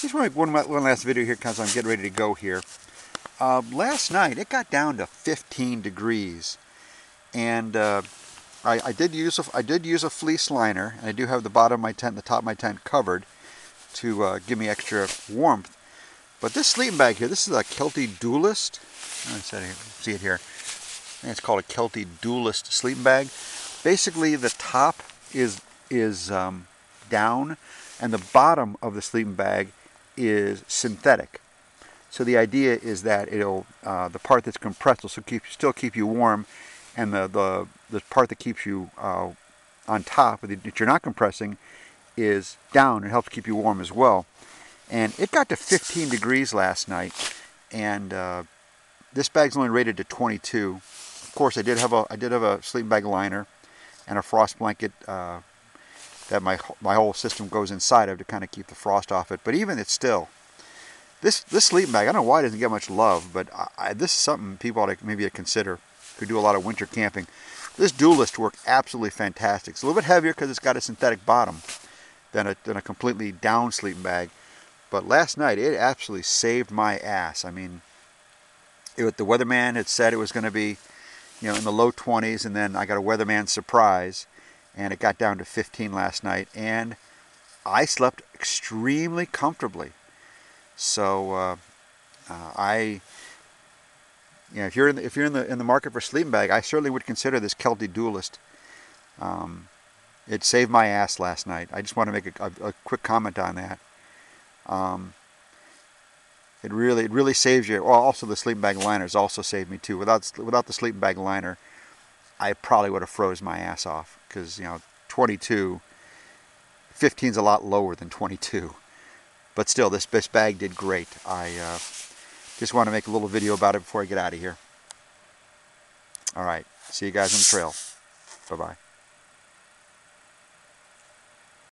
Just want to one, one last video here because I'm getting ready to go here. Uh, last night it got down to 15 degrees, and uh, I, I, did use a I did use a fleece liner, and I do have the bottom of my tent, the top of my tent covered to uh, give me extra warmth. But this sleeping bag here, this is a Kelty Dualist. See it here. It's called a Kelty Dualist sleeping bag. Basically, the top is is um, down, and the bottom of the sleeping bag is synthetic. So the idea is that it'll uh, the part that's compressed will still keep, still keep you warm, and the the, the part that keeps you uh, on top that you're not compressing is down. It helps keep you warm as well. And it got to 15 degrees last night, and uh, this bag's only rated to 22. Of course, I did have a I did have a sleeping bag liner and a frost blanket uh, that my my whole system goes inside of to kind of keep the frost off it. But even it's still this this sleeping bag. I don't know why it doesn't get much love, but I, I, this is something people ought to maybe to consider who do a lot of winter camping. This Dualist worked absolutely fantastic. It's a little bit heavier because it's got a synthetic bottom than a, than a completely down sleeping bag. But last night it absolutely saved my ass. I mean, it, the weatherman had said it was going to be, you know, in the low 20s, and then I got a weatherman surprise, and it got down to 15 last night, and I slept extremely comfortably. So uh, uh, I, you know, if you're in the, if you're in the in the market for a sleeping bag, I certainly would consider this Kelty Dualist. Um, it saved my ass last night. I just want to make a, a, a quick comment on that. Um, it really it really saves you. Well, also the sleeping bag liners also saved me too. Without without the sleeping bag liner, I probably would have froze my ass off because you know 22, 15 is a lot lower than 22. But still, this, this bag did great. I uh, just want to make a little video about it before I get out of here. All right. See you guys on the trail. Bye-bye.